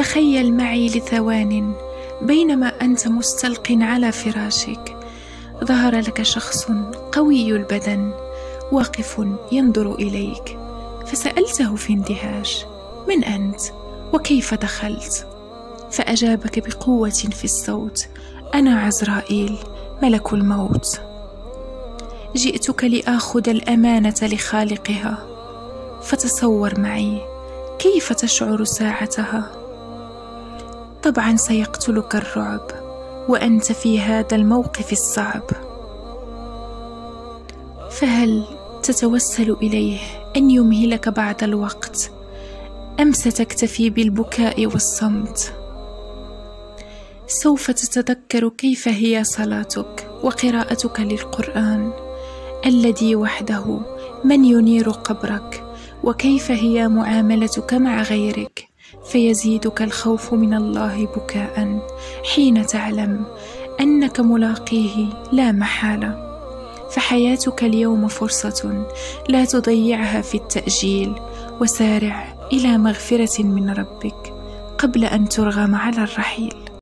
تخيل معي لثوان بينما أنت مستلق على فراشك. ظهر لك شخص قوي البدن واقف ينظر إليك. فسألته في اندهاش من أنت؟ وكيف دخلت؟ فأجابك بقوة في الصوت أنا عزرائيل ملك الموت. جئتك لآخذ الأمانة لخالقها. فتصور معي كيف تشعر ساعتها؟ طبعا سيقتلك الرعب وأنت في هذا الموقف الصعب. فهل تتوسل إليه أن يمهلك بعض الوقت؟ أم ستكتفي بالبكاء والصمت؟ سوف تتذكر كيف هي صلاتك وقراءتك للقرآن الذي وحده من ينير قبرك وكيف هي معاملتك مع غيرك. فيزيدك الخوف من الله بكاء حين تعلم أنك ملاقيه لا محالة. فحياتك اليوم فرصة لا تضيعها في التأجيل وسارع إلى مغفرة من ربك قبل أن ترغم على الرحيل.